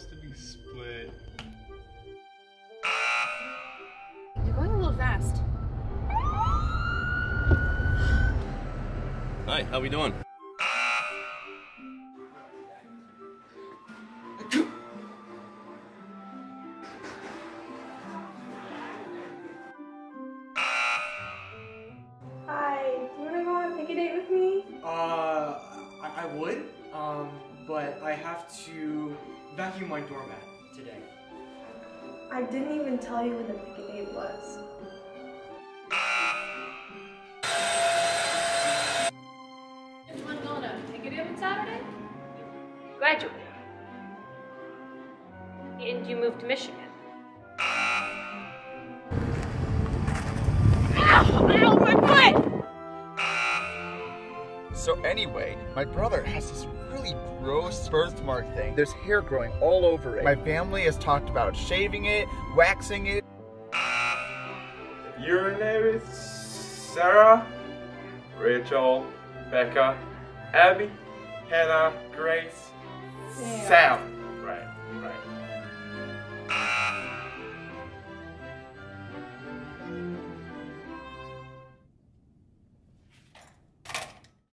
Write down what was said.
supposed to be split. You're going a little fast. Hi, how we doing? Would, um, but I have to vacuum my doormat today. I didn't even tell you when the pick a date was. Just want to go on a ticket on Saturday? Graduate. And you moved to Michigan. So anyway, my brother has this really gross birthmark thing. There's hair growing all over it. My family has talked about shaving it, waxing it. Your name is Sarah, Rachel, Becca, Abby, Hannah, Grace, Sam.